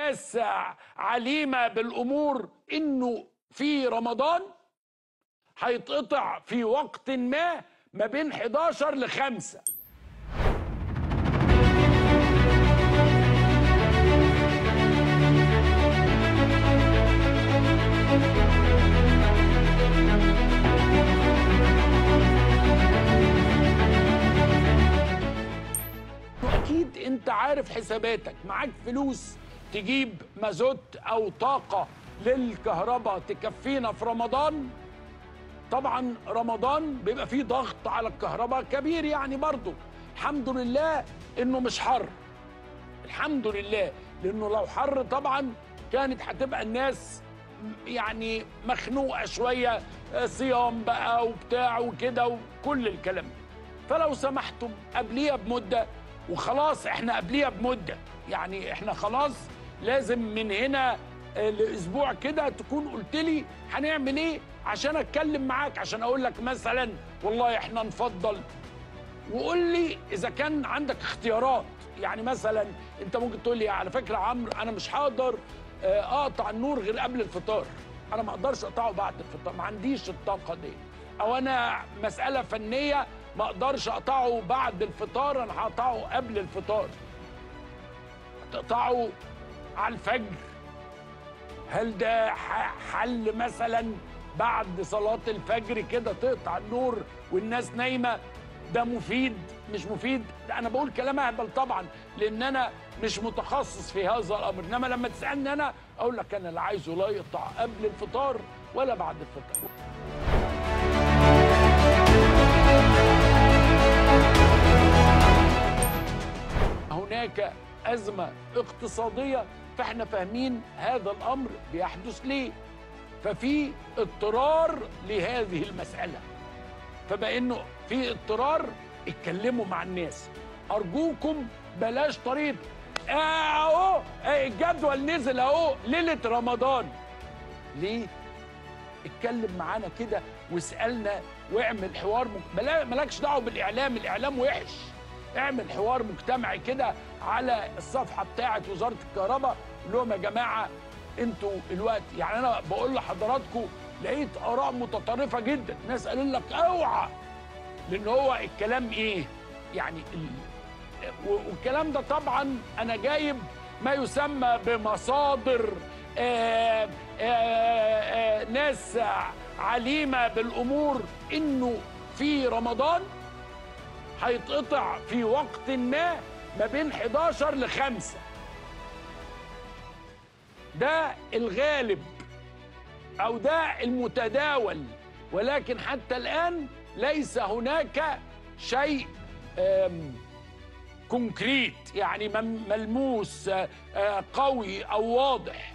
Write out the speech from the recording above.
ناس عليمة بالأمور إنه في رمضان هيتقطع في وقت ما ما بين 11 ل 5 أكيد أنت عارف حساباتك معاك فلوس. تجيب مازوت أو طاقة للكهرباء تكفينا في رمضان؟ طبعا رمضان بيبقى فيه ضغط على الكهرباء كبير يعني برضه. الحمد لله إنه مش حر. الحمد لله لإنه لو حر طبعا كانت هتبقى الناس يعني مخنوقة شوية صيام بقى وبتاع وكده وكل الكلام. فلو سمحتم قبليها بمدة وخلاص إحنا قبليها بمدة. يعني إحنا خلاص لازم من هنا آه، لأسبوع كده تكون قلت لي هنعمل إيه عشان أتكلم معاك عشان أقول لك مثلا والله إحنا نفضل. وقول لي إذا كان عندك اختيارات. يعني مثلا أنت ممكن تقول لي على فكرة عمرو أنا مش هقدر آه، أقطع النور غير قبل الفطار. أنا ما أقدرش أقطعه بعد الفطار ما عنديش الطاقة دي. أو أنا مسألة فنية ما أقدرش أقطعه بعد الفطار أنا هقطعه قبل الفطار. تقطعه على الفجر. هل ده حل مثلا بعد صلاة الفجر كده تقطع النور والناس نايمة؟ ده مفيد؟ مش مفيد؟ أنا بقول كلام أهبل طبعا لأن أنا مش متخصص في هذا الأمر. إنما لما تسألني أنا أقول لك أنا لا عايزه لا يقطع قبل الفطار ولا بعد الفطار. أزمة اقتصادية فإحنا فاهمين هذا الأمر بيحدث ليه؟ ففي اضطرار لهذه المسألة. فبقى إنه في اضطرار اتكلموا مع الناس. أرجوكم بلاش طريقه آه، أهو آه، الجدول نزل أهو ليلة رمضان. ليه؟ اتكلم معانا كده واسألنا واعمل حوار مالكش دعوة بالإعلام الإعلام وحش. اعمل حوار مجتمعي كده على الصفحة بتاعه وزارة الكهرباء. لهم يا جماعة أنتوا الوقت يعني أنا بقول لحضراتكم لقيت آراء متطرفة جدا. ناس قالوا لك أوعى. لأن هو الكلام إيه؟ يعني ال... والكلام ده طبعا أنا جايب ما يسمى بمصادر آآ آآ آآ ناس عليمة بالأمور إنه في رمضان هيتقطع في وقت ما ما بين 11 ل 5 ده الغالب أو ده المتداول ولكن حتى الآن ليس هناك شيء كونكريت يعني ملموس آه، آه، قوي أو واضح.